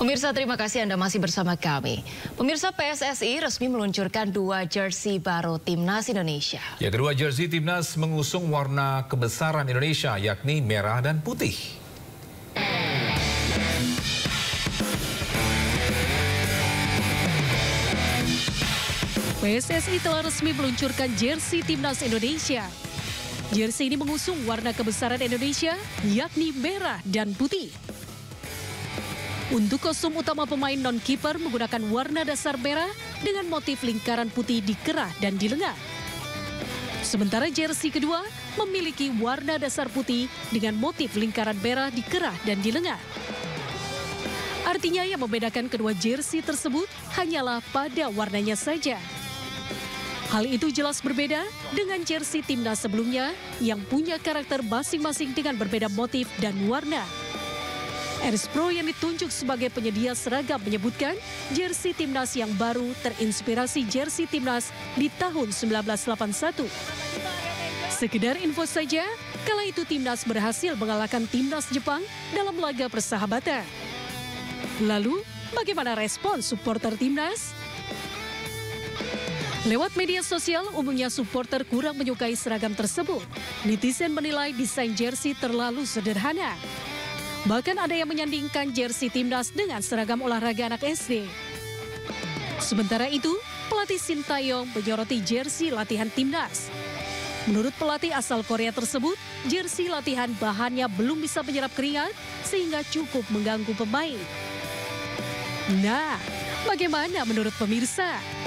Pemirsa terima kasih Anda masih bersama kami. Pemirsa PSSI resmi meluncurkan dua jersey baru Timnas Indonesia. Ya kedua jersey Timnas mengusung warna kebesaran Indonesia yakni merah dan putih. PSSI telah resmi meluncurkan jersey Timnas Indonesia. Jersey ini mengusung warna kebesaran Indonesia yakni merah dan putih. Untuk kostum utama pemain non-keeper menggunakan warna dasar merah dengan motif lingkaran putih di kerah dan di lengan. Sementara jersey kedua memiliki warna dasar putih dengan motif lingkaran merah di kerah dan di lengan. Artinya yang membedakan kedua jersey tersebut hanyalah pada warnanya saja. Hal itu jelas berbeda dengan jersey timnas sebelumnya yang punya karakter masing-masing dengan berbeda motif dan warna. RS Pro yang ditunjuk sebagai penyedia seragam menyebutkan jersey timnas yang baru terinspirasi jersey timnas di tahun 1981. Sekedar info saja, kala itu timnas berhasil mengalahkan timnas Jepang dalam laga persahabatan. Lalu, bagaimana respon supporter timnas? Lewat media sosial, umumnya supporter kurang menyukai seragam tersebut. Netizen menilai desain jersey terlalu sederhana. Bahkan ada yang menyandingkan jersey timnas dengan seragam olahraga anak SD. Sementara itu, pelatih Sintayong menyoroti jersey latihan timnas. Menurut pelatih asal Korea tersebut, jersey latihan bahannya belum bisa menyerap keringat sehingga cukup mengganggu pemain. Nah, bagaimana menurut pemirsa?